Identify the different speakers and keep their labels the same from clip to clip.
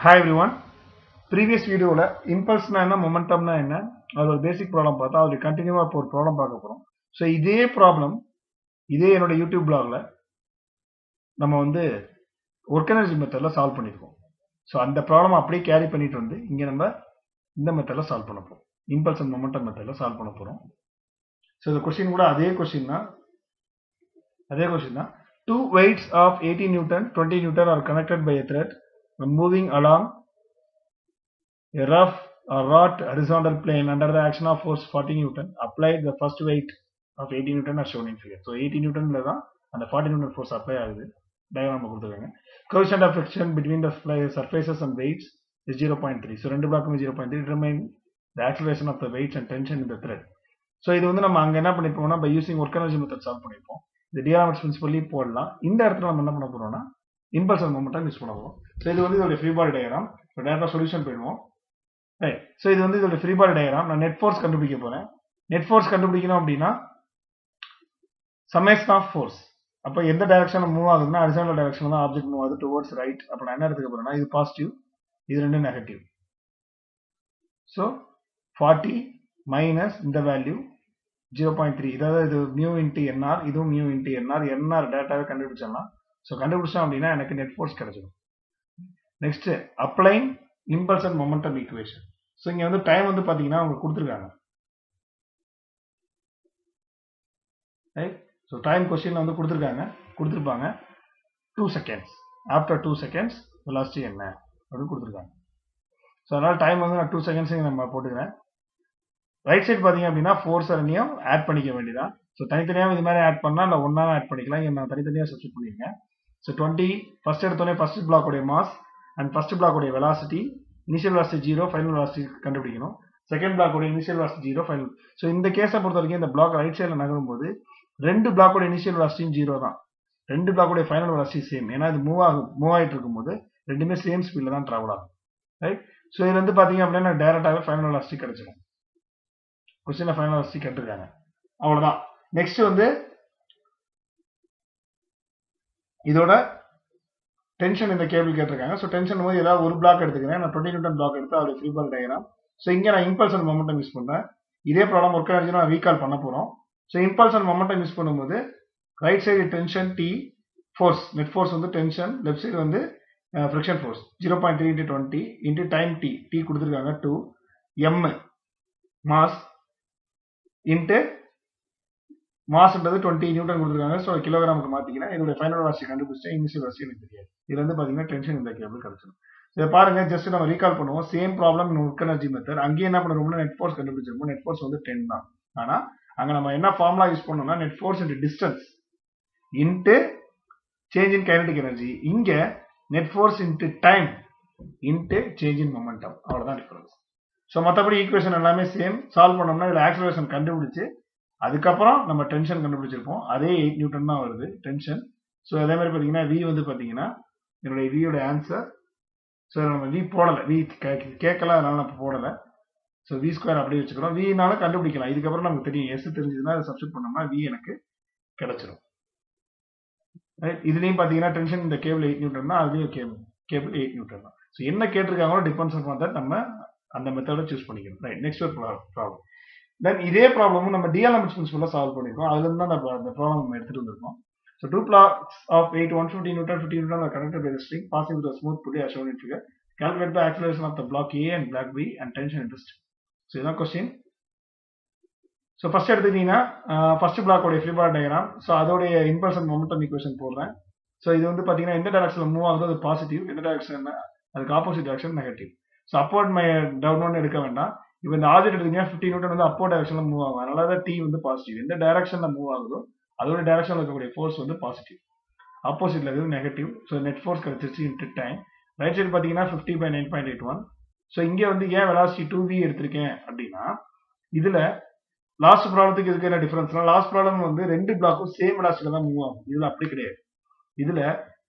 Speaker 1: Hi every one previous வீடியோவில் இம்பல்ஸ்னா என்ன மொமெண்டம்னா என்ன அது ஒரு பேசிக் ப்ராப்ளம் பார்த்தா அது கண்டினியூவாக இப்போ ஒரு ப்ராப்ளம் பார்க்க போகிறோம் ஸோ இதே ப்ராப்ளம் இதே என்னோட யூடியூப் பிளாகில் நம்ம வந்து ஒர்க் எனர்ஜி மெத்தடில் சால்வ் பண்ணியிருக்கோம் ஸோ அந்த ப்ராப்ளம் அப்படியே கேரி பண்ணிட்டு வந்து இங்கே நம்ம இந்த மெத்தடில் சால்வ் பண்ண போகிறோம் இம்பல்ஸ் அண்ட் மொமெண்டம் மெத்தடில் சால்வ் பண்ண போகிறோம் ஸோ இந்த கொஸ்டின் கூட அதே கொஸ்டின் தான். அதே கொஸ்டின் தான். Two weights of eighty newton twenty newton are connected by a thread moving along a rough or wrought horizontal plane under the action of force 40 Newton. Apply the first weight of 80 Newton as shown in figure. So 80 Newton தான் அந்த 40 Newton force apply ஆகுது diagram கொடுத்துருக்காங்க coefficient of friction between the surfaces and weights is 0.3 so ரெண்டு பிளாக்கும் 0.3 determine the acceleration of the weights and tension in the thread so இது வந்து நம்ம அங்க என்ன பண்ணிருப்போம்னா by using work energy method solve பண்ணிருப்போம் இது டிஆர்எம்எஸ் பிரின்சிபல்லி போடலாம் இந்த இடத்துல நம்ம என்ன பண்ண போறோம்னா இம்பல்சர் அண்ட் மொமெண்டம் யூஸ் பண்ண ஸோ இது வந்து இதோட ஃப்ரீ பாடி டயராம் இப்போ டேரக்டாக சொல்யூஷன் போயிடுவோம். ரைட் ஸோ இது வந்து இதோட ஃப்ரீ பாடி டயராம் நான் நெட் ஃபோர்ஸ் கண்டுபிடிக்க போகிறேன் நெட் ஃபோர்ஸ் கண்டுபிடிக்கணும் அப்படின்னா சமேஷன் ஆஃப் ஃபோர்ஸ் அப்போ எந்த டைரக்ஷன் மூவ் ஆகுதுன்னா அரிசானல் டைரக்ஷன் தான் ஆப்ஜெக்ட் மூவ் ஆகுது. டுவோர்ட்ஸ் ரைட் அப்போ நான் என்ன எடுத்துக்க போகிறேன்னா இது பாசிட்டிவ் இது ரெண்டு நெகட்டிவ் ஸோ ஃபார்ட்டி மைனஸ் இந்த வேல்யூ ஜீரோ பாயிண்ட் த்ரீ இதாவது இது மியூ இன்ட்டு என்ஆர் இதுவும் மியூ இன்ட்டு என்ஆர் என்ஆர் டேட்டாவே கண்டுபிடிச்சிடலாம். ஸோ கண்டுபிடிச்சோம் அப்படின்னா எனக்கு நெட் ஃபோர்ஸ் கிடைச்சிடும். Next applying impulse and momentum equation so இங்கே வந்து டைம் வந்து பார்த்தீங்கன்னா அவங்க கொடுத்துருக்காங்க. ரைட் ஸோ டைம் கொஸ்டின் வந்து கொடுத்துருக்காங்க. கொடுத்துருப்பாங்க. Two seconds after two seconds velocity என்ன? அப்படின்னு கொடுத்துருக்காங்க. ஸோ அதனால் டைம் வந்து நான் டூ செகண்ட்ஸ் நம்ம போட்டுக்கிறேன். ரைட் சைட் பார்த்தீங்க அப்படின்னா ஃபோர் சரணியும் ஆட் பண்ணிக்க வேண்டியதான் ஸோ தனித்தனியாக இது மாதிரி ஆட் பண்ணால் இல்லை ஒன்றா ஆட் பண்ணிக்கலாம். இங்கே நான் தனித்தனியாக சப்ஸ்டிட் பண்ணியிருக்கேன். ஸோ டுவெண்ட்டி ஃபர்ஸ்ட் எடுத்தோடனே ஃபர்ஸ்ட் பிளாக்கோடைய mass and first பிளாக்கோடைய velocity initial velocity zero final velocity கண்டுபிடிக்கணும். Second பிளாக்கோட initial velocity zero final so இந்த கேஸை பொறுத்த வரைக்கும் இந்த பிளாக் ரைட் சைடில் நகரும் போது ரெண்டு பிளாக்கோட இனிஷியல் வெலாசிட்டியும் ஜீரோ தான். ரெண்டு பிளாக்கோட ஃபைனல் வெலாசிட்டி சேம் ஏன்னா இது மூவ் ஆகும் மூவ் ஆகிட்டு இருக்கும்போது ரெண்டுமே சேம் ஸ்பீடில் தான் ட்ராவல் ஆகும். ரைட் ஸோ இது வந்து பார்த்தீங்க அப்படின்னா டேரெக்டாகவே ஃபைனல் வெலாசிட்டி கிடைச்சிடும். கொஸ்டின் ஃபைனல் வெலாசிட்டி கேட்டிருக்காங்க. அவ்வளோதான் நெக்ஸ்ட் வந்து இதோட டென்ஷன் இந்த கேபிள் கேட்டிருக்காங்க. ஸோ டென்ஷன் போது ஏதாவது ஒரு பிளாக் எடுத்துக்கிறேன். நான் டுவெண்ட்டி நியூட்டன் பிளாக் எடுத்து அவருடைய ஃப்ரீ பால் டயக்ராம் ஸோ இங்கே நான் இம்பல்ஸ் அண்ட் மொமெண்டம் யூஸ் பண்ணுறேன் இதே ப்ராப்ளம் ஒர்க் எனர்ஜி நான் ரீகால் பண்ண போகிறோம் so impulse and momentum use பண்ணும்போது right side tension T force net force வந்து டென்ஷன் லெஃப்ட் சைடு வந்து friction force zero point three into twenty into time T T கொடுத்துருக்காங்க two M mass into மாஸ்ன்றது twenty newton கொடுத்துருக்காங்க. So கிலோகிராமுக்கு மாற்றிக்கிறேன் இதோட final வாசி கண்டுபிடிச்சா இனிஷியல் வாசி எனக்கு தெரியாது. இதுல இருந்து பார்த்தீங்கன்னா டென்ஷன் இந்த கேபிள் கிடைச்சிடும் இதை பாருங்க ஜஸ்ட் நம்ம ரீகால் பண்ணுவோம். Same problem work energy method அங்கேயே என்ன பண்ணுறோம்னா நெட் ஃபோர்ஸ் கண்டுபிடிச்சிருப்போம். நெட் ஃபோர்ஸ் வந்து டென் தான். ஆனால் அங்கே நம்ம என்ன ஃபார்முலா யூஸ் பண்ணோம்னா net force into distance into change in kinetic energy இங்கே net force into time into change in momentum அவ்வளோதான் டிஃபரன்ஸ் ஸோ மற்றபடி ஈக்குவேஷன் எல்லாமே சேம் சால்வ் பண்ணோம்னா இதில் ஆக்சலேஷன் கண்டுபிடிச்சு அதுக்கப்புறம் நம்ம டென்ஷன் கண்டுபிடிச்சிருப்போம். அதே எயிட் நியூட்டன் தான் வருது டென்ஷன் ஸோ அதே மாதிரி பார்த்தீங்கன்னா வி வந்து பார்த்தீங்கன்னா என்னுடைய வியோட ஆன்சர் ஸோ நம்ம வி போடலை. வி கேட்கல அதனால நம்ம போடலை. ஸோ வி ஸ்கொயர் அப்படியே வச்சுக்கிறோம். வினால கண்டுபிடிக்கலாம். இதுக்கப்புறம் நமக்கு தெரியும். எஸ் தெரிஞ்சதுன்னா அதை சப்ஸ்ட் பண்ணோம்னா வி எனக்கு கிடைச்சிரும். ரைட் இதுலேயும் பார்த்தீங்கன்னா டென்ஷன் இந்த கேபிள் எயிட் நியூட்டன் தான் அதுலேயும் கேபிள் கேபிள் எயிட் நியூட்டன் தான். ஸோ என்ன கேட்டிருக்காங்களோ டிபெண்ட்ஸ் ஆன் தட் நம்ம அந்த மெத்தடை சூஸ் பண்ணிக்கணும். ரைட் நெக்ஸ்ட் ஒரு ப்ராப்ளம் தென் இதே ப்ராப்ளமும் நம்ம டிஎல்எம்எஸ் பிரின்சிபலாக சால்வ் பண்ணியிருக்கோம் அதுல இருந்து தான் அந்த ப்ராப்ளம் நம்ம எடுத்துட்டு வந்திருக்கோம். So two blocks of eight one fifty newton fifty newton are connected by string passing with smooth pulley as shown in figure calculate the acceleration of the block A and block B and tension interest so இதான் question so first எடுத்துக்கிட்டீங்கன்னா first பிளாக்கோடைய free body diagram so அதோடைய impulse and momentum equation போடுறேன். So இது வந்து பார்த்தீங்கன்னா எந்த டேரக்ஷனில் move ஆகுது அது பாசிட்டிவ் எந்த டேரக்ஷன் அதுக்கு opposite direction negative so upward my down எடுக்க வேண்டாம். இப்போ இந்த ஆதிட் எடுத்தீங்கன்னா ஃபிஃப்டி நியூட்டன் வந்து அப்போ டைரக்ஷன்ல மூவ் ஆகும். அதனால தான் டி வந்து பாசிட்டிவ் எந்த டைரக்ஷன்ல மூவ் ஆகுதோ அதோட டைரக்ஷன்ல இருக்கக்கூடிய ஃபோர்ஸ் வந்து பாசிட்டிவ் ஆப்போசிட்ல இருக்கிறது நெகட்டிவ் ஸோ நெட் ஃபோர்ஸ் கிடைச்சிருச்சு இன்ட்டு டைம் ரைட் சைடு பார்த்தீங்கன்னா fifty by nine point eight one so இங்கே வந்து ஏன் வெலாசிட்டி டூ வி எடுத்திருக்கேன் அப்படின்னா இதுல லாஸ்ட் ப்ராப்ளத்துக்கு இதுக்கு என்ன டிஃபரன்ஸ்னா லாஸ்ட் ப்ராப்ளம் வந்து ரெண்டு பிளாக்கும் சேம் வெலாசிட்டில தான் மூவ் ஆகும். இதுல அப்படி கிடையாது. இதுல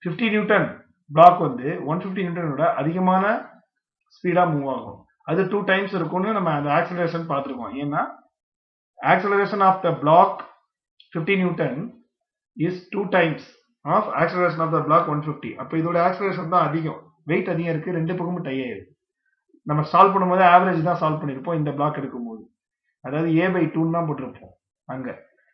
Speaker 1: ஃபிஃப்டி நியூட்டன் பிளாக் வந்து ஒன் ஃபிஃப்டி நியூட்டனோட அதிகமான ஸ்பீடா மூவ் ஆகும். அது டூ டைம்ஸ் இருக்கும்னு நம்ம அந்த ஆக்சலரேஷன் பார்த்துருக்கோம். ஏன்னா acceleration of the block fifty newton is two times of acceleration of the block one fifty அப்போ இதோட ஆக்சலரேஷன் தான் அதிகம். வெயிட் அதிகம் இருக்கு ரெண்டு பக்கமும் டை ஆயிருக்கு. நம்ம சால்வ் பண்ணும்போது ஆவரேஜ் தான் சால்வ் பண்ணியிருப்போம் இந்த பிளாக் எடுக்கும்போது. அதாவது ஏ பை டூன்னு தான் போட்டிருப்போம் அங்கே.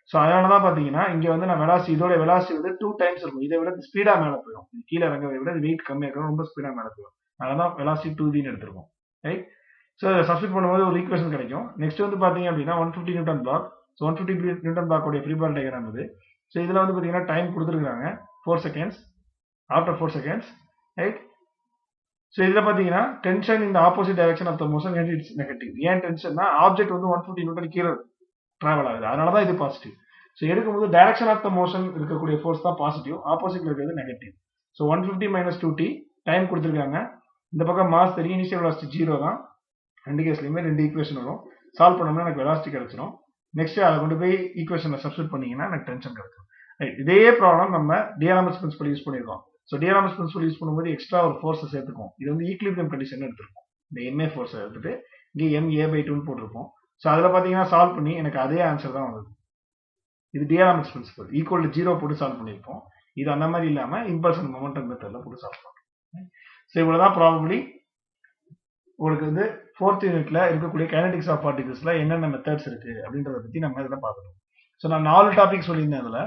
Speaker 1: ஸோ அதனால தான் பார்த்தீங்கன்னா இங்கே வந்து நான் வெலாசி இதோட வெலாசி வந்து டூ டைம்ஸ் இருக்கும். இதை விட ஸ்பீடாக மேலே போயிடும். கீழே இறங்கதை விட வெயிட் கம்மியாக இருக்கும் ரொம்ப ஸ்பீடாக மேலே போயிடும். அதனால தான் வெலாசி டூ வின்னு எடுத்திருக்கோம். ரைட் ஸோ சப்ஸ்டிட் பண்ணும்போது ஒரு ஈக்குவேஷன் கிடைக்கும். நெக்ஸ்ட் வந்து பார்த்தீங்க அப்படின்னா one fifty newton block so one fifty newton பிளாக்கோடைய free body diagram இது. ஸோ இதில் வந்து பார்த்தீங்கன்னா டைம் கொடுத்துருக்காங்க four seconds after four seconds right so இதில் பார்த்தீங்கன்னா டென்ஷன் இந்த opposite direction of the motion it's negative ஏன் டென்ஷன்னா ஆப்ஜெக்ட் வந்து ஒன் ஃபிஃப்டி நியூட்டன் கீழே ட்ராவல் ஆகுது. அதனால தான் இது பாசிட்டிவ் ஸோ எடுக்கும்போது டைரக்ஷன் ஆஃப் த மோஷன் இருக்கக்கூடிய ஃபோர்ஸ் தான் பாசிட்டிவ் ஆப்போசிட்ல இருக்கிறது negative so one fifty minus two T time கொடுத்துருக்காங்க. இந்த பக்கம் மாஸ் தெரியும். இனிஷியல் வாஸ்ட் ஜீரோ தான். ரெண்டு கேஸ்லையுமே ரெண்டு ஈக்குவேஷன் வரும். சால்வ் பண்ணோம்னா எனக்கு வெலாசிட்டி கிடைச்சிடும் நெக்ஸ்ட் அதை கொண்டு போய் ஈக்குவேஷனை சப்ஸ்டியூட் பண்ணீங்கன்னா எனக்கு டென்ஷன் கிடைக்கும். ரைட் இதே ப்ராப்ளம் நம்ம டிஆர்எம்எஸ் பிரின்சிபல் யூஸ் பண்ணியிருக்கோம் ஸோ டிஆர்எம்எஸ் பிரின்சிபல் யூஸ் பண்ணும்போது எக்ஸ்ட்ரா ஒரு ஃபோர்ஸை சேர்த்துக்கும் இது வந்து ஈக்லிபியம் கண்டிஷன் எடுத்திருக்கும். இந்த எம்ஏ ஃபோர்ஸை எடுத்துட்டு இங்கே எம் ஏ பை டூன்னு போட்டிருப்போம். ஸோ அதில் பார்த்தீங்கன்னா சால்வ் பண்ணி எனக்கு அதே ஆன்சர் தான் வந்தது. இது DRMS principle equal to zero போட்டு சால்வ் பண்ணியிருப்போம். இது அந்த மாதிரி இல்லாமல் இம்பல்ஸ் அண்ட் மொமெண்டம் மெத்தடில் போட்டு சால்வ் பண்ணுறோம் ஸோ இவ்வளோதான் ப்ராபப்ளி உங்களுக்கு வந்து ஃபோர்த் யூனிட்ல இருக்கக்கூடிய கைனடிக்ஸ் ஆஃப் பார்ட்டிகல்ஸ்ல என்னென்ன மெத்தட்ஸ் இருக்கு அப்படின்றத பத்தி நம்ம இதில் பார்க்கணும். ஸோ நான் நாலு டாபிக் சொல்லியிருந்தேன் அதில்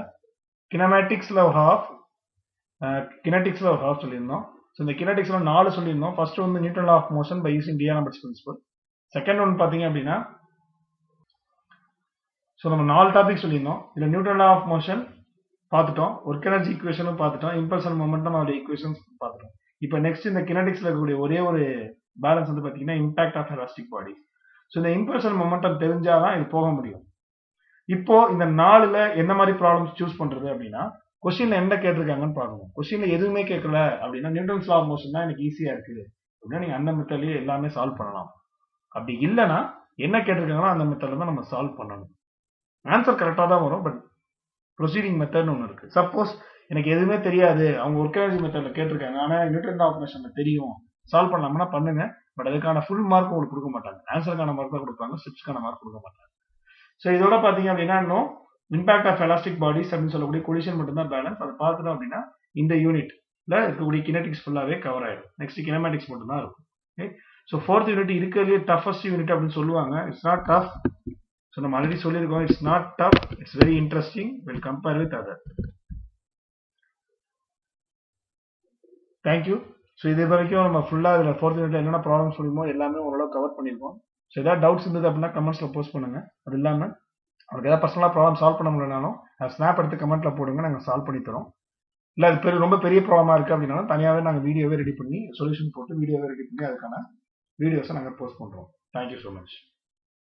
Speaker 1: கினமேட்டிக்ஸ்ல ஒரு ஹாஃப் கினட்டிக்ஸ்ல ஒரு ஹாஃப் சொல்லியிருந்தோம். ஸோ இந்த கினட்டிக்ஸ்ல நாலு சொல்லியிருந்தோம். ஃபர்ஸ்ட் வந்து neutral of motion by using DRMS principle second one பார்த்தீங்க அப்படின்னா ஸோ நம்ம நாலு டாபிக் சொல்லியிருந்தோம். இதில் நியூட்ரல் ஆஃப் மோஷன் பார்த்துட்டோம். ஒர்க் எனர்ஜி ஈக்குவேஷனும் பார்த்துட்டோம். இம்பல்ஸ் அண்ட் மொமெண்டம் அவருடைய ஈக்குவேஷன்ஸ் பார்த்துட்டோம். இப்போ நெக்ஸ்ட் இந்த கினடிக்ஸ்ல இருக்கக்கூடிய ஒரே ஒரு பேலன்ஸ் வந்து பார்த்தீங்கன்னா impact of elastic body so இந்த இம்பல்ஸ் அண்ட் மொமெண்டம் தெரிஞ்சாதான் இது போக முடியும். இப்போ இந்த நாலுல என்ன மாதிரி ப்ராப்ளம்ஸ் சூஸ் பண்றது அப்படின்னா கொஸ்டின்ல என்ன கேட்டிருக்காங்கன்னு பார்க்கணும். கொஸ்டின்ல எதுவுமே கேட்கல அப்படின்னா நியூட்டன்ஸ் லா ஆஃப் மோஷன் தான் எனக்கு ஈஸியா இருக்குது. அப்படின்னா நீங்க அந்த மெத்தட்லயே எல்லாமே சால்வ் பண்ணலாம். அப்படி இல்லைன்னா என்ன கேட்டிருக்காங்களோ அந்த மெத்தட்ல தான் நம்ம சால்வ் பண்ணணும். ஆன்சர் கரெக்டாக தான் வரும் பட் ப்ரொசீடிங் மெத்தட்னு ஒன்று இருக்கு. சப்போஸ் எனக்கு எதுவுமே தெரியாது. அவங்க ஒர்க் எனர்ஜி மெத்தட்ல கேட்டிருக்காங்க. ஆனால் நியூட்ரன் ஆஃப் தெரியும். சால்வ் பண்ணலாம்னா பண்ணுங்க. பட் அதுக்கான ஃபுல் மார்க் உங்களுக்கு கொடுக்க மாட்டாங்க. ஆன்சருக்கான மார்க் தான் கொடுப்பாங்க. ஸ்டெப்ஸ்க்கான மார்க் கொடுக்க மாட்டாங்க. ஸோ இதோட பார்த்தீங்க அப்படின்னா இன்னும் இம்பாக்ட் ஆஃப் எலாஸ்டிக் பாடிஸ் அப்படின்னு சொல்லக்கூடிய கொலிஷன் மட்டும் தான் பேலன்ஸ் அதை பார்த்துட்டோம் அப்படின்னா இந்த யூனிட்ல இருக்கக்கூடிய கினெட்டிக்ஸ் ஃபுல்லாவே கவர் ஆயிடும். நெக்ஸ்ட் கினமேட்டிக்ஸ் மட்டும் தான் இருக்கும். ஓகே ஸோ ஃபோர்த் யூனிட் இருக்கிறதுலே டஃபஸ்ட் யூனிட் அப்படின்னு சொல்லுவாங்க. இட்ஸ் நாட் டஃப் ஸோ நம்ம ஆல்ரெடி சொல்லியிருக்கோம். It's not tough it's very interesting will compare with other thank you so இது வரைக்கும் நம்ம ஃபுல்லாக இதில் ஃபோர்த் யூனிட்ல என்னென்ன ப்ராப்ளம் சொல்லுமோ எல்லாமே ஓரளவு கவர் பண்ணியிருக்கோம். ஸோ ஏதாவது டவுட்ஸ் இருந்தது அப்படின்னா கமெண்ட்ஸில் போஸ்ட் பண்ணுங்க. அது இல்லாமல் அவருக்கு ஏதாவது பர்சனலாக ப்ராப்ளம் சால்வ் பண்ண முடியலனாலும் ஸ்னாப் எடுத்து கமெண்ட்டில் போடுங்க நாங்கள் சால்வ் பண்ணி தரோம். இல்லை அது பெரிய ரொம்ப பெரிய ப்ராப்ளமாக இருக்குது அப்படின்னாலும் தனியாகவே நாங்கள் வீடியோவே ரெடி பண்ணி சொல்யூஷன் போட்டு வீடியோவே ரெடி பண்ணி அதுக்கான வீடியோஸை நாங்கள் போஸ்ட் பண்ணுறோம் தேங்க்யூ ஸோ மச்